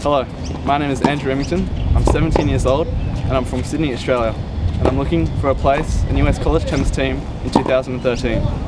Hello, my name is Andrew Riminton. I'm 17 years old and I'm from Sydney, Australia. And I'm looking for a place in US college tennis team in 2013.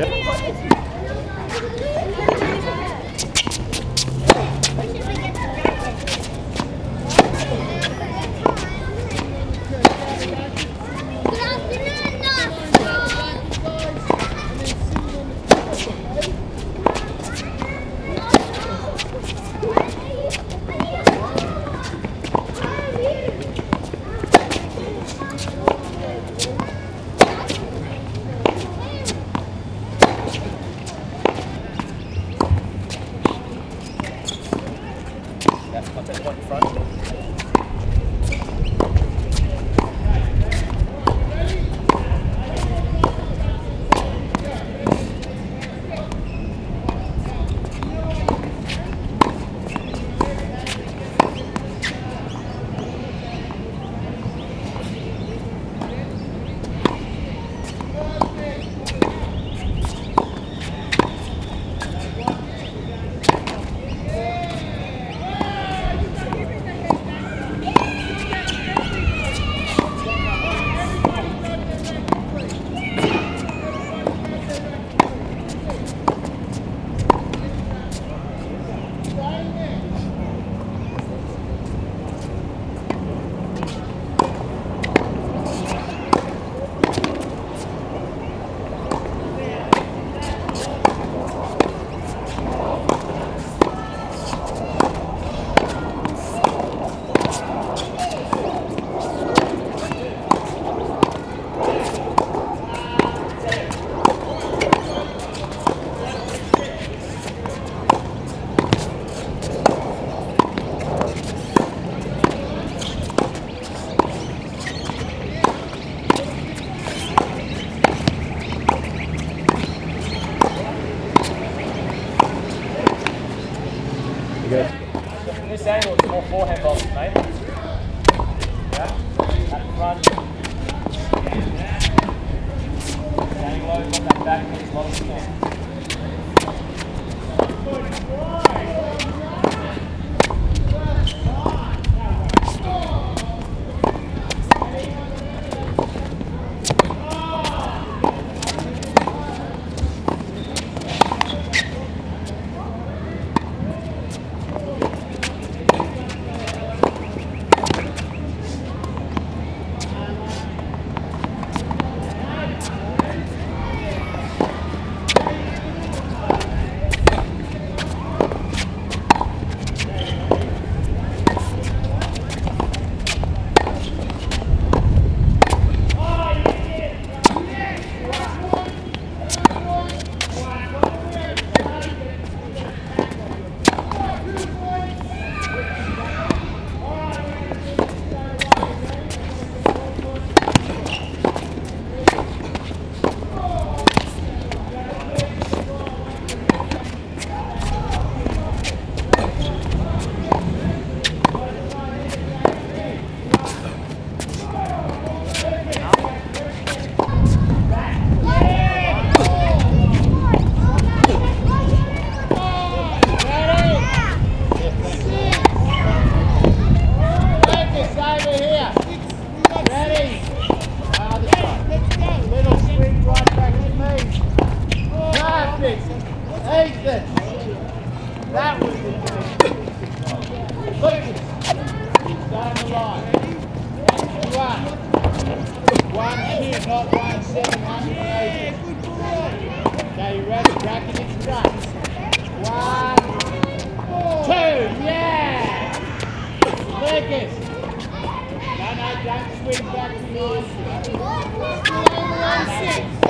From make this. That was the thing. Look at this. He's down the line. One. One here, not one seven, one eight. Okay, you ready? Bracket it right. One. Two. Yeah. Lucas. No, no, don't swing back to the line.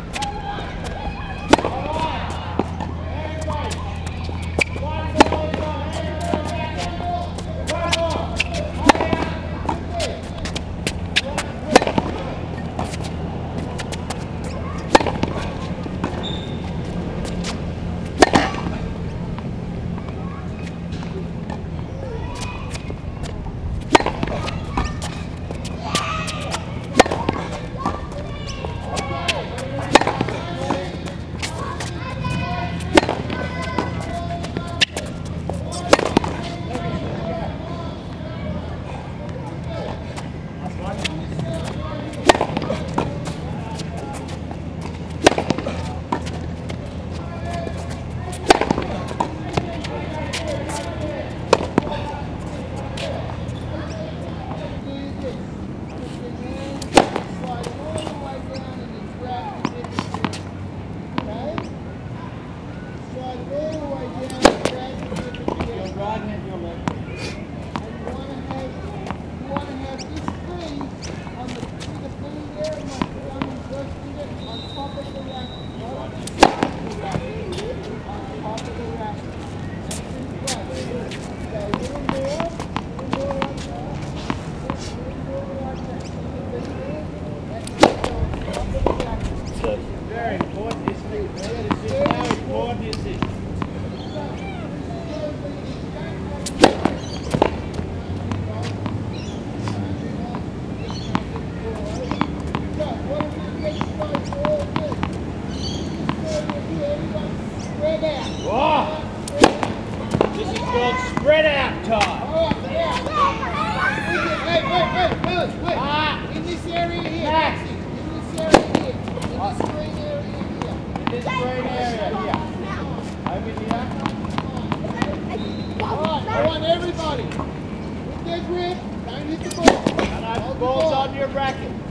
bracket.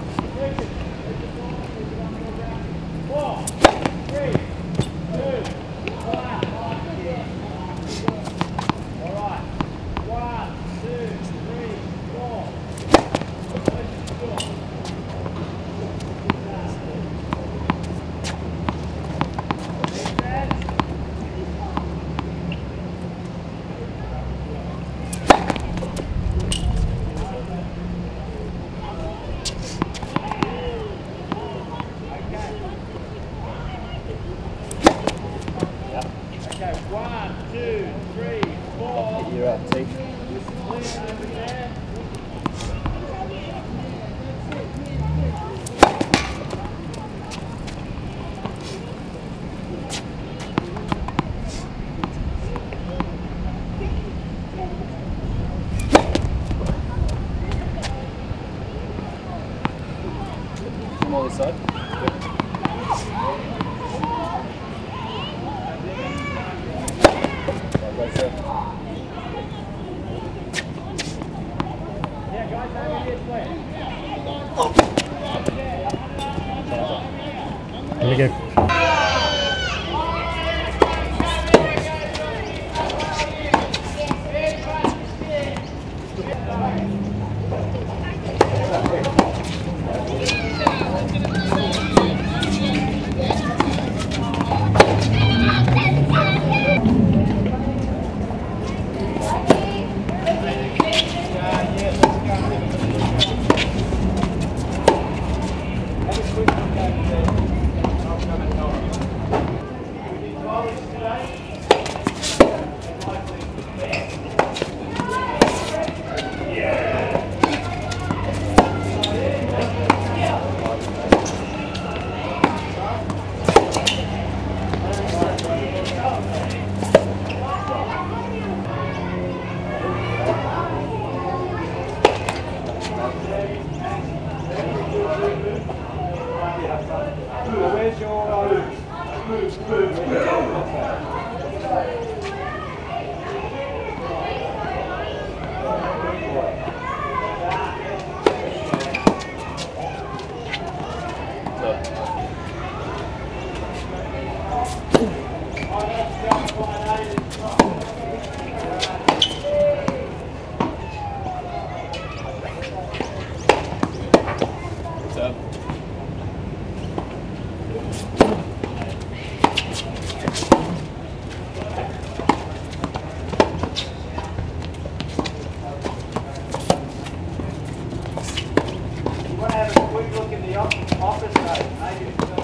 Okay, one, two, three, four. You're up, T. office